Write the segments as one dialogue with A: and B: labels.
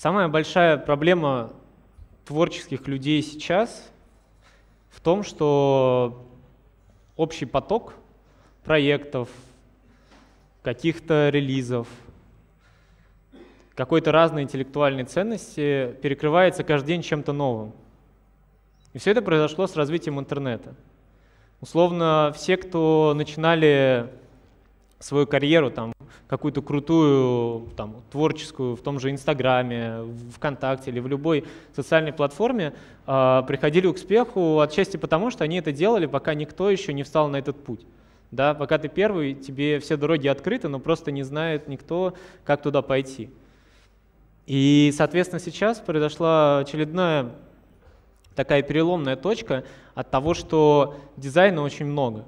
A: Самая большая проблема творческих людей сейчас в том, что общий поток проектов, каких-то релизов, какой-то разной интеллектуальной ценности перекрывается каждый день чем-то новым. И все это произошло с развитием интернета. Условно, все, кто начинали свою карьеру, там, какую-то крутую, там, творческую в том же Инстаграме, ВКонтакте или в любой социальной платформе, э, приходили к успеху отчасти потому, что они это делали, пока никто еще не встал на этот путь. Да, пока ты первый, тебе все дороги открыты, но просто не знает никто, как туда пойти. И, соответственно, сейчас произошла очередная такая переломная точка от того, что дизайна очень много.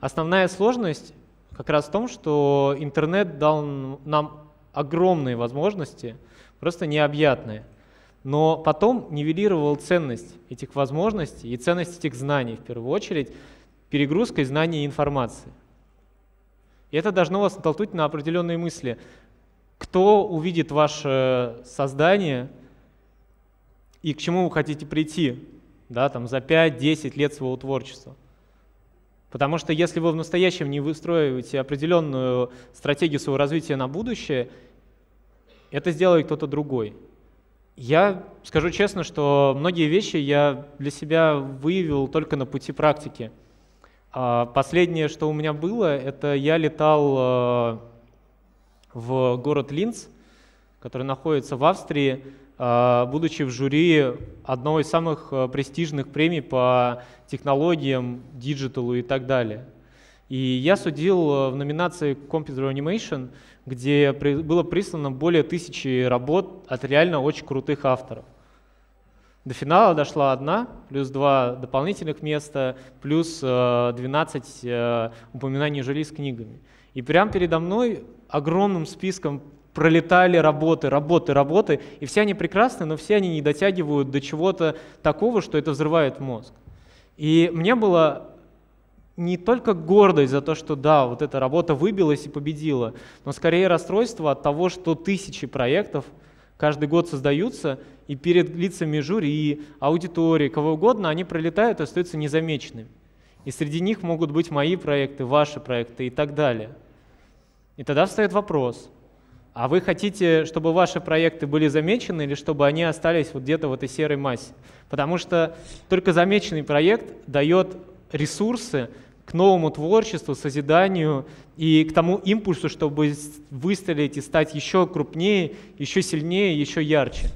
A: Основная сложность как раз в том, что интернет дал нам огромные возможности, просто необъятные, но потом нивелировал ценность этих возможностей и ценность этих знаний, в первую очередь, перегрузкой знаний и информации. И это должно вас натолкнуть на определенные мысли. Кто увидит ваше создание и к чему вы хотите прийти да, там, за 5-10 лет своего творчества? Потому что если вы в настоящем не выстраиваете определенную стратегию своего развития на будущее, это сделает кто-то другой. Я скажу честно, что многие вещи я для себя выявил только на пути практики. А последнее, что у меня было, это я летал э, в город Линц, который находится в Австрии, а, будучи в жюри одной из самых э, престижных премий по технологиям, диджиталу и так далее. И я судил э, в номинации Computer Animation, где было прислано более тысячи работ от реально очень крутых авторов. До финала дошла одна, плюс два дополнительных места, плюс 12 э, упоминаний жюри с книгами. И прямо передо мной огромным списком пролетали работы, работы, работы, и все они прекрасны, но все они не дотягивают до чего-то такого, что это взрывает мозг. И мне было не только гордость за то, что да, вот эта работа выбилась и победила, но скорее расстройство от того, что тысячи проектов каждый год создаются, и перед лицами жюри, аудитории, кого угодно, они пролетают и остаются незамеченными. И среди них могут быть мои проекты, ваши проекты и так далее. И тогда встает вопрос, а вы хотите, чтобы ваши проекты были замечены или чтобы они остались вот где-то в этой серой массе? Потому что только замеченный проект дает ресурсы к новому творчеству, созиданию и к тому импульсу, чтобы выстрелить и стать еще крупнее, еще сильнее, еще ярче.